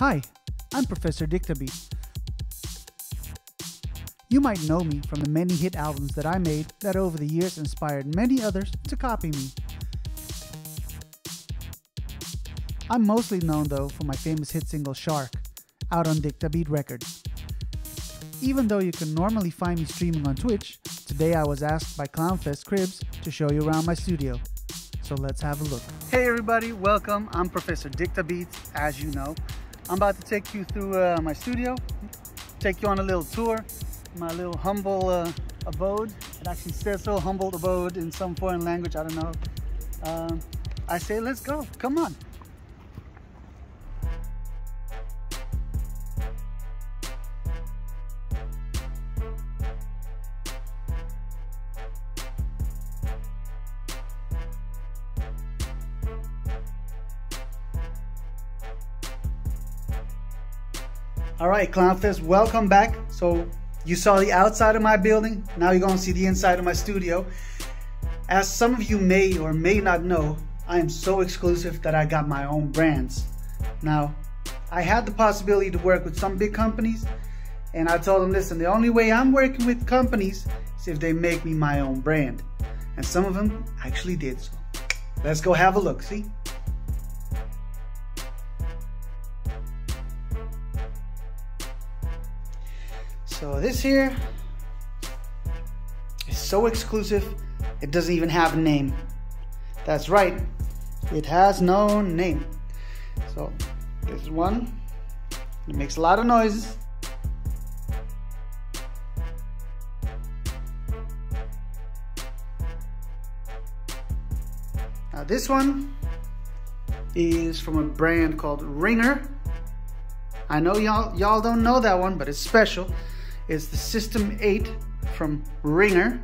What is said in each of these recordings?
Hi, I'm Professor Dictabeat. You might know me from the many hit albums that I made that over the years inspired many others to copy me. I'm mostly known though for my famous hit single Shark, out on Dictabeat Records. Even though you can normally find me streaming on Twitch, today I was asked by Clownfest Cribs to show you around my studio. So let's have a look. Hey everybody, welcome. I'm Professor Dictabeat, as you know. I'm about to take you through uh, my studio, take you on a little tour, my little humble uh, abode. It actually says so, humble abode in some foreign language, I don't know. Um, I say let's go, come on. All right, Clownfest, welcome back. So you saw the outside of my building. Now you're gonna see the inside of my studio. As some of you may or may not know, I am so exclusive that I got my own brands. Now, I had the possibility to work with some big companies and I told them, listen, the only way I'm working with companies is if they make me my own brand. And some of them actually did so. Let's go have a look, see? So this here is so exclusive, it doesn't even have a name. That's right, it has no name. So this one, it makes a lot of noises. Now this one is from a brand called Ringer. I know y'all y'all don't know that one, but it's special is the System 8 from Ringer.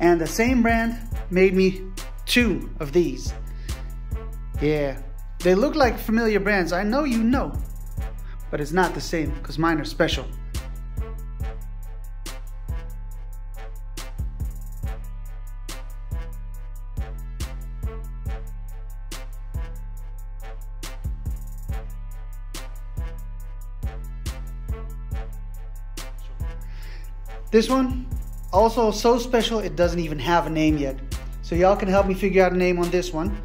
And the same brand made me two of these. Yeah, they look like familiar brands. I know you know, but it's not the same because mine are special. This one, also so special, it doesn't even have a name yet. So y'all can help me figure out a name on this one.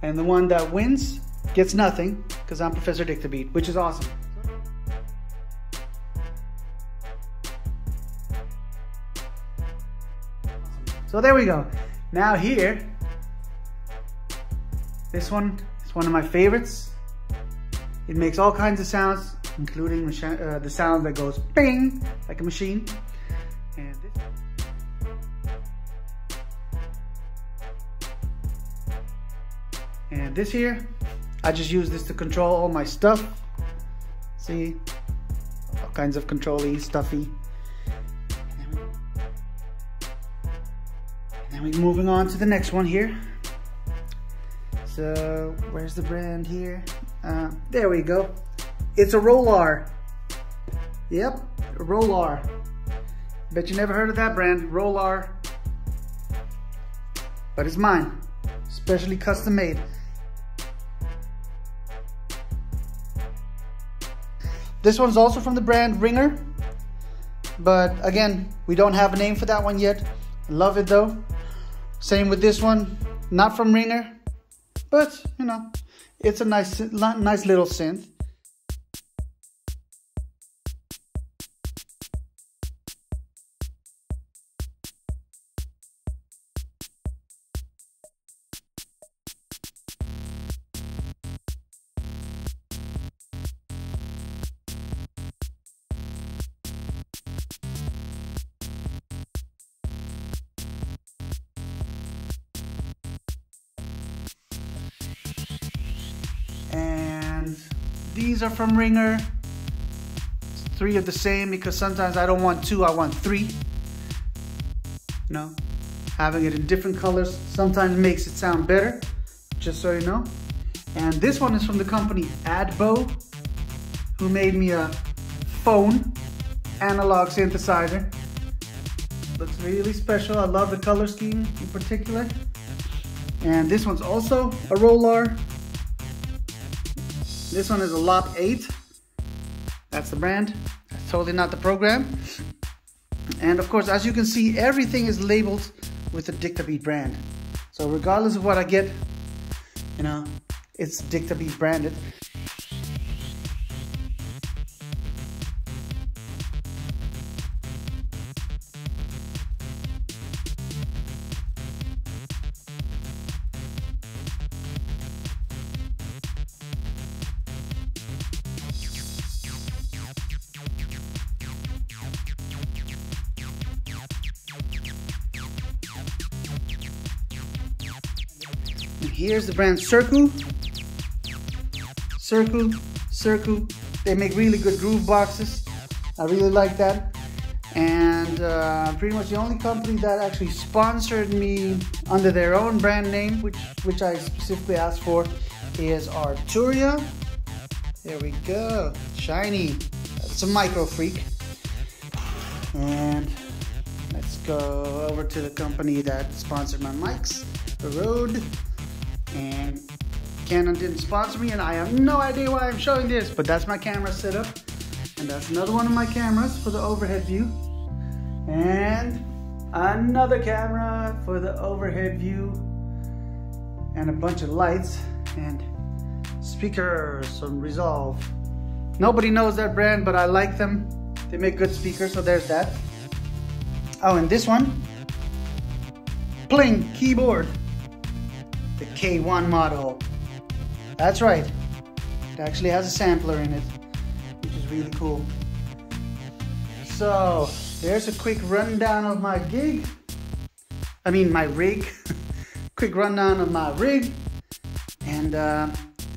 And the one that wins gets nothing, because I'm Professor Dictabeat, which is awesome. So there we go. Now here, this one is one of my favorites. It makes all kinds of sounds, including uh, the sound that goes bing, like a machine. And this here, I just use this to control all my stuff. See, all kinds of controlly, stuffy. And we're moving on to the next one here. So, where's the brand here? Uh, there we go. It's a Rolar. Yep, Rolar. Bet you never heard of that brand, Rolar. But it's mine, specially custom made. This one's also from the brand Ringer. But again, we don't have a name for that one yet. Love it though. Same with this one, not from Ringer, but you know, it's a nice, nice little synth. These are from Ringer. Three of the same because sometimes I don't want two, I want three. You know, having it in different colors sometimes makes it sound better, just so you know. And this one is from the company Adbo, who made me a phone analog synthesizer. Looks really special. I love the color scheme in particular. And this one's also a Rolar This one is a LOP 8. That's the brand. That's totally not the program. And of course, as you can see, everything is labeled with the Dictabeat brand. So regardless of what I get, you know, it's Dictabeat branded. Here's the brand Circu. Circu, Circu. They make really good groove boxes. I really like that. And uh, pretty much the only company that actually sponsored me under their own brand name, which which I specifically asked for, is Arturia. There we go, shiny. It's a MicroFreak. And let's go over to the company that sponsored my mics, Rode and Canon didn't sponsor me and I have no idea why I'm showing this, but that's my camera setup. And that's another one of my cameras for the overhead view. And another camera for the overhead view. And a bunch of lights and speakers from Resolve. Nobody knows that brand, but I like them. They make good speakers, so there's that. Oh, and this one, Pling keyboard the K1 model. That's right. It actually has a sampler in it, which is really cool. So there's a quick rundown of my gig. I mean my rig. quick rundown of my rig. And uh,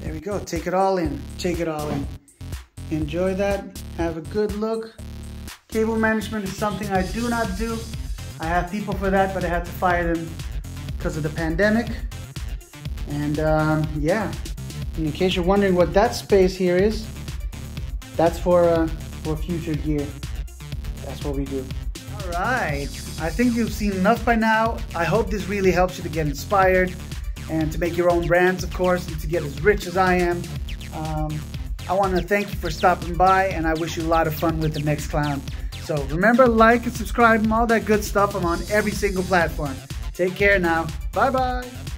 there we go. Take it all in. Take it all in. Enjoy that. Have a good look. Cable management is something I do not do. I have people for that, but I had to fire them because of the pandemic. And um, yeah, in case you're wondering what that space here is, that's for, uh, for future gear. That's what we do. All right, I think you've seen enough by now. I hope this really helps you to get inspired and to make your own brands, of course, and to get as rich as I am. Um, I want to thank you for stopping by, and I wish you a lot of fun with the next clown. So remember, like and subscribe and all that good stuff. I'm on every single platform. Take care now. Bye bye.